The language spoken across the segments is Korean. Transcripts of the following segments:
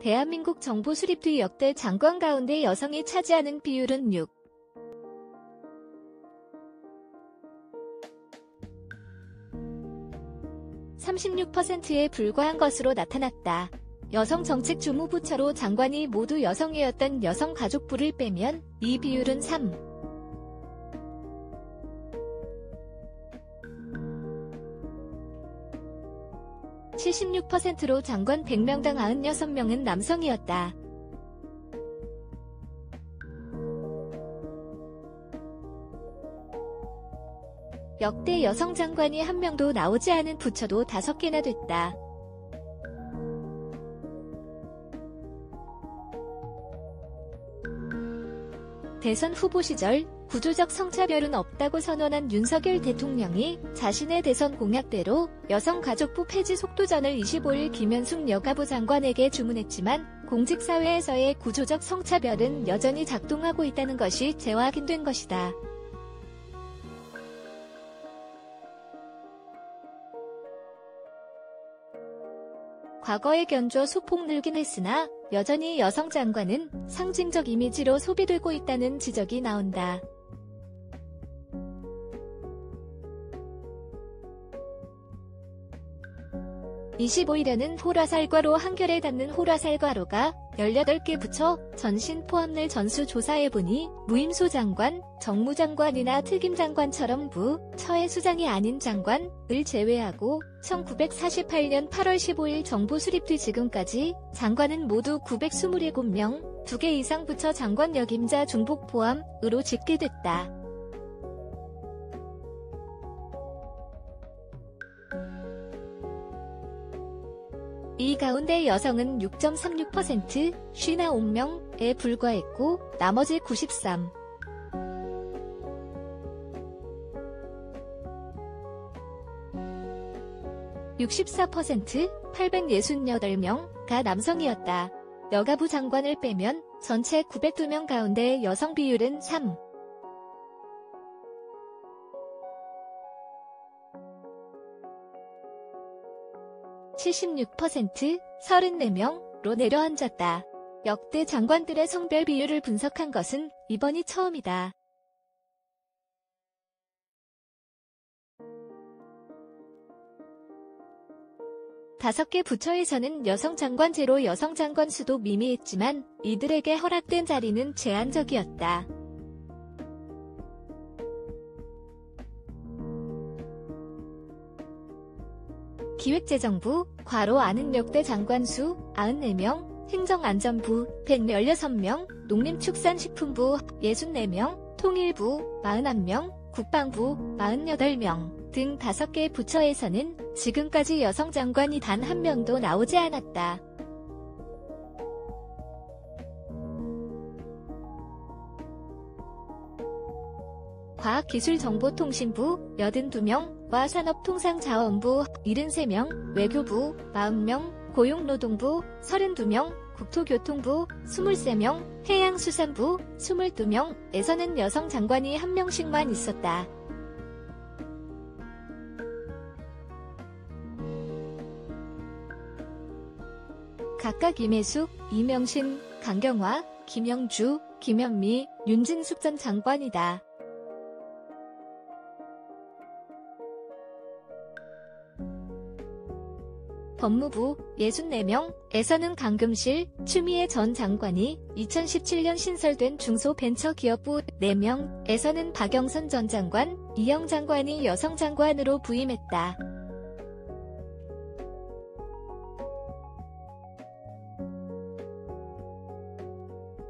대한민국 정부 수립 뒤 역대 장관 가운데 여성이 차지하는 비율은 6. 36%에 불과한 것으로 나타났다. 여성정책 주무부처로 장관이 모두 여성이었던 여성가족부를 빼면 이 비율은 3. 76%로 장관 100명당 96명은 남성이었다. 역대 여성 장관이 한 명도 나오지 않은 부처도 다섯 개나 됐다. 대선 후보 시절 구조적 성차별은 없다고 선언한 윤석열 대통령이 자신의 대선 공약대로 여성가족부 폐지 속도전을 25일 김현숙 여가부 장관에게 주문했지만 공직사회에서의 구조적 성차별은 여전히 작동하고 있다는 것이 재확인된 것이다. 과거의 견조 소폭 늘긴 했으나 여전히 여성 장관은 상징적 이미지로 소비되고 있다는 지적이 나온다. 25일에는 호라살과로 한결에 닿는 호라살과로가 18개 부처 전신 포함을 전수 조사해보니 무임소 장관, 정무장관이나 특임장관처럼 부, 처의 수장이 아닌 장관을 제외하고 1948년 8월 15일 정부 수립 뒤 지금까지 장관은 모두 927명, 2개 이상 부처 장관 역임자 중복 포함으로 집계됐다. 이 가운데 여성은 6.36% 59명에 불과했고 나머지 93 64% 868명가 남성이었다. 여가부 장관을 빼면 전체 902명 가운데 여성 비율은 3 76% 34명로 내려앉았다. 역대 장관들의 성별 비율을 분석한 것은 이번이 처음이다. 다섯 개 부처에서는 여성 장관제로 여성 장관 수도 미미했지만 이들에게 허락된 자리는 제한적이었다. 기획재정부, 과로 아는 역대 장관 수 94명, 행정안전부 116명, 농림축산식품부 64명, 통일부 41명, 국방부 48명 등 5개 부처에서는 지금까지 여성 장관이 단 한 명도 나오지 않았다. 과학기술정보통신부 82명 과 산업통상자원부 73명, 외교부 40명, 고용노동부 32명, 국토교통부 23명, 해양수산부 22명에서는 여성 장관이 한 명씩만 있었다. 각각 임혜숙, 이명신, 강경화, 김영주, 김현미, 윤진숙 전 장관이다. 법무부 64명에서는 강금실, 추미애 전 장관이 2017년 신설된 중소벤처기업부 4명에서는 박영선 전 장관, 이영 장관이 여성 장관으로 부임했다.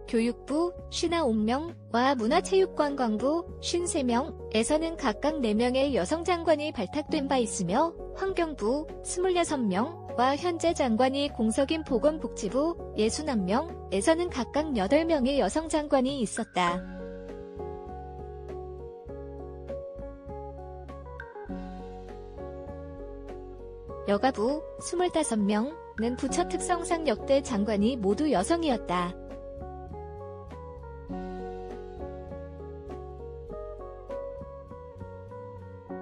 교육부 59명과 문화체육관광부 53명에서는 각각 4명의 여성 장관이 발탁된 바 있으며 환경부 26명 과 현재 장관이 공석인 보건복지부 61명에서는 각각 8명의 여성 장관이 있었다. 여가부 25명는 부처 특성상 역대 장관이 모두 여성이었다.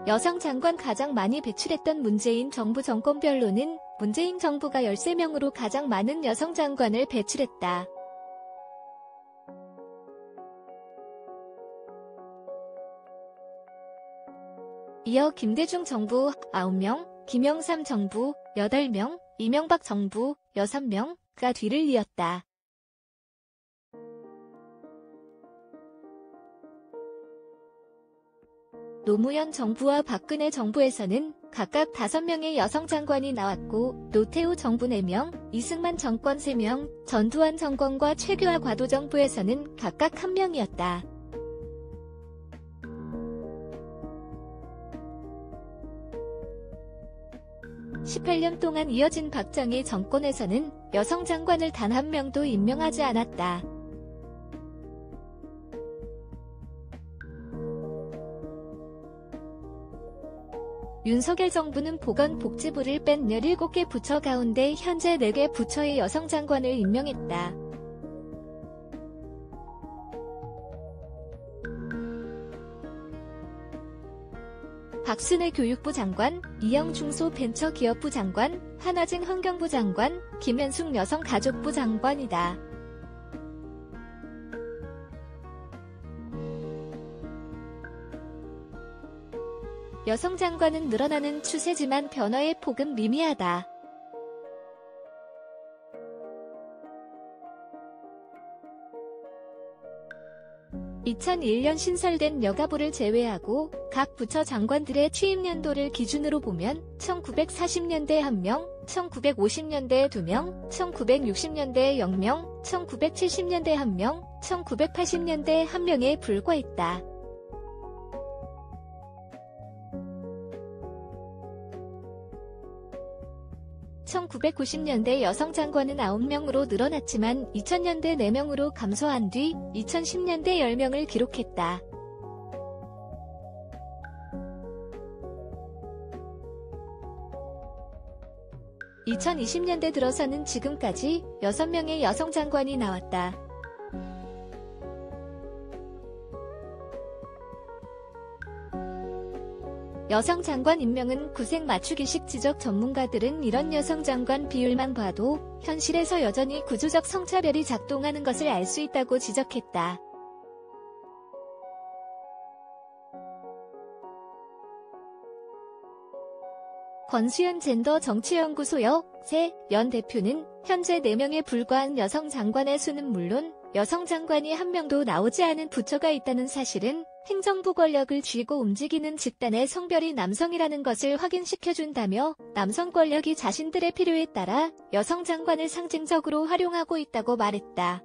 여성 장관 가장 많이 배출했던 문재인 정부 정권별로는 문재인 정부가 13명으로 가장 많은 여성 장관을 배출했다. 이어 김대중 정부 9명, 김영삼 정부 8명, 이명박 정부 6명가 뒤를 이었다. 노무현 정부와 박근혜 정부에서는 각각 5명의 여성 장관이 나왔고 노태우 정부 4명, 이승만 정권 3명, 전두환 정권과 최규하 과도 정부에서는 각각 1명이었다. 18년 동안 이어진 박정희 정권에서는 여성 장관을 단 한 명도 임명하지 않았다. 윤석열 정부는 보건복지부를 뺀 17개 부처 가운데 현재 4개 부처의 여성 장관을 임명했다. 박순애 교육부 장관, 이영 중소 벤처기업부 장관, 한화증 환경부 장관, 김현숙 여성가족부 장관이다. 여성 장관은 늘어나는 추세지만 변화의 폭은 미미하다. 2001년 신설된 여가부를 제외하고 각 부처 장관들의 취임 연도를 기준으로 보면 1940년대 1명, 1950년대에 2명, 1960년대에 0명, 1970년대 1명, 1980년대에 1명에 불과했다. 1990년대 여성 장관은 9명으로 늘어났지만 2000년대 4명으로 감소한 뒤 2010년대 10명을 기록했다. (2020년대) 들어서는 지금까지 6명의 여성 장관이 나왔다. 여성 장관 임명은 구색 맞추기식 지적 전문가들은 이런 여성 장관 비율만 봐도 현실에서 여전히 구조적 성차별이 작동하는 것을 알 수 있다고 지적했다. 권수현 젠더 정치연구소 여 세연 대표는 현재 4명에 불과한 여성 장관의 수는 물론 여성 장관이 한 명도 나오지 않은 부처가 있다는 사실은 행정부 권력을 쥐고 움직이는 집단의 성별이 남성이라는 것을 확인시켜준다며 남성 권력이 자신들의 필요에 따라 여성 장관을 상징적으로 활용하고 있다고 말했다.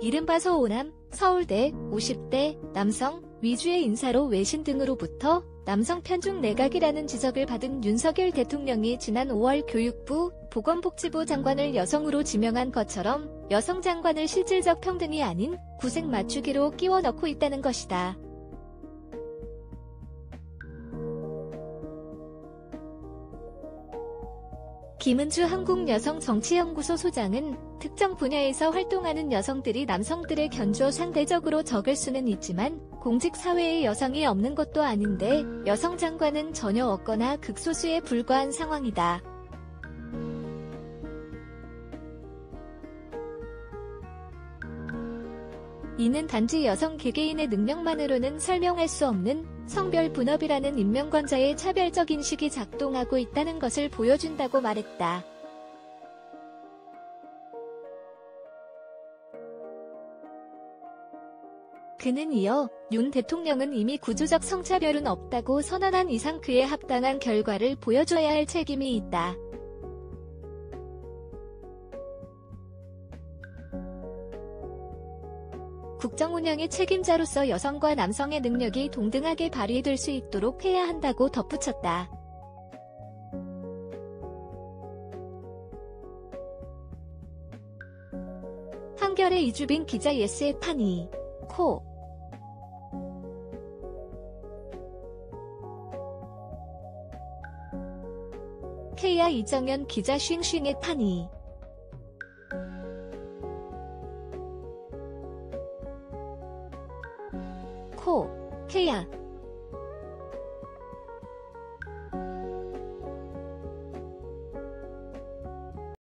이른바 서오남, 서울대, 50대, 남성, 위주의 인사로 외신 등으로부터 남성 편중 내각이라는 지적을 받은 윤석열 대통령이 지난 5월 교육부, 보건복지부 장관을 여성으로 지명한 것처럼 여성 장관을 실질적 평등이 아닌 구색 맞추기로 끼워 넣고 있다는 것이다. 김은주 한국여성정치연구소 소장은 특정 분야에서 활동하는 여성들이 남성들의 견주어 상대적으로 적을 수는 있지만 공직사회에 여성이 없는 것도 아닌데 여성 장관은 전혀 없거나 극소수에 불과한 상황이다. 이는 단지 여성 개개인의 능력만으로는 설명할 수 없는 성별 분업이라는 인명권자의 차별적 인식이 작동하고 있다는 것을 보여준다고 말했다. 그는 이어 윤 대통령은 이미 구조적 성차별은 없다고 선언한 이상 그에 합당한 결과를 보여줘야 할 책임이 있다. 국정 운영의 책임자로서 여성과 남성의 능력이 동등하게 발휘될 수 있도록 해야 한다고 덧붙였다. 한결의 이주빈 기자 예스의 판이 코 케이아 이정현 기자 쉥쉥의 판이